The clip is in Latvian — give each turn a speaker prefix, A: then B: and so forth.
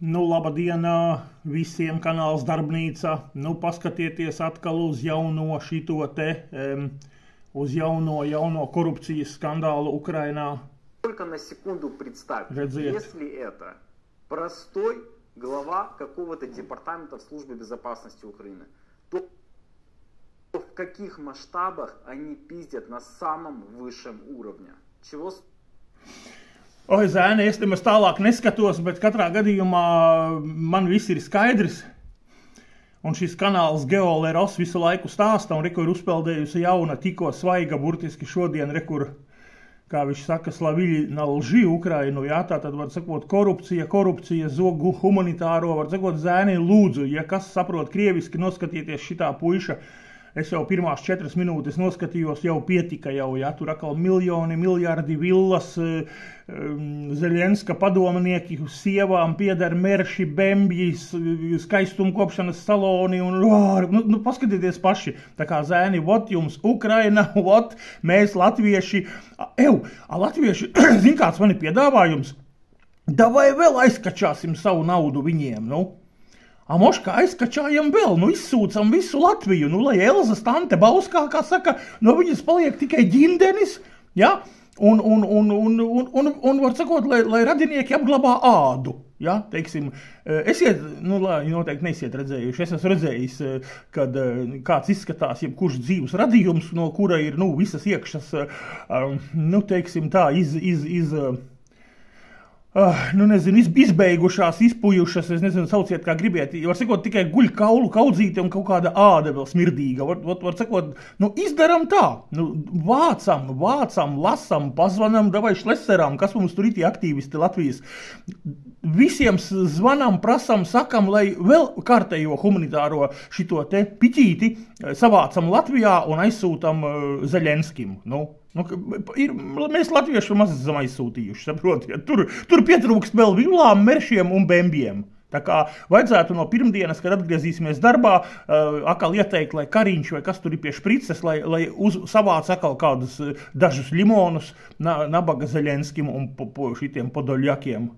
A: Nu, laba diena visiem kanāls darbnīca. Nu, paskatieties atkal uz jauno šito te, um, uz jauno, jauno korupcijas skandālu Ukrainā.
B: Только на секунду представьте,
A: Гадзет.
B: если это простой глава какого-то департамента в службе безопасности Украины, то в каких масштабах они пиздят на самом высшем уровне? Чего
A: Oi, zēni, es nemaz tālāk neskatos, bet katrā gadījumā man viss ir skaidrs. Un šis kanāls Geoleros visu laiku stāsta, un rekur uzpeldējusi jauna, tikko svaiga, burtiski šodien, rekur, kā viņš saka, slavīgi nalži Ukrainu, jā, tā tad var sakot korupcija, korupcija, zogu humanitāro, var sakot zēni, lūdzu, ja kas saprot krieviski, noskatieties šitā puiša, Es jau pirmās četras minūtes noskatījos, jau pietika, jau ja, tur atkal miljoni, miljardi villas, um, Zelenska padomnieki, sievām pieder merši, bembjis, skaistumkopšanas saloni un, oh, nu, nu, paskatieties paši, tā kā zēni, vot jums Ukraina, vot mēs latvieši, ev, a, latvieši, zin kāds man ir piedāvājums? Davai vēl aizkačāsim savu naudu viņiem, nu? A moškā aizkačājam vēl, nu izsūcam visu Latviju, nu lai Elza Stante Bauskā, kā saka, no viņas paliek tikai ģindenis, ja? Un, un, un, un, un, un, un var sakot, lai, lai radinieki apglabā ādu. Ja, teiksim, eh, esiet, nu, lai noteikti neesiet redzējuši. Es esmu redzējis, eh, kad eh, kāds izskatās, jebkurš dzīves radījums, no kura ir nu, visas iekšas, nu, teiksim, tā, iz, iz, iz, iz Uh, nu, nezinu, iz, izbeigušās, izpujušas, es nezinu, sauciet, kā gribiet. Var sakot, tikai guļ kaulu kaudzīte un kaut kāda āda vēl smirdīga. Var, var, var sakot, nu, izdaram tā, nu, vācam, vācam, lasam, pazvanam, davai šleseram, kas mums tur ir tie aktīvisti Latvijas. Visiem s- zvanam, prasam, sakam, lai vēl kārtējo humanitāro šito te piķīti eh, savācam Latvijā un aizsūtam uh, Zaļenskim. Nu, Nu, ir, mēs latvieši maz esam aizsūtījuši, saprotiet. Tur, tur pietrūkst vēl vilām, meršiem un bembiem. Tā kā vajadzētu no pirmdienas, kad atgriezīsimies darbā, uh, atkal ieteikt, lai kariņš vai kas tur ir pie sprites, lai, lai uz, savāc atkal kādus dažus limonus, na, nabaga zaļenskim un po, po šitiem podoļakiem.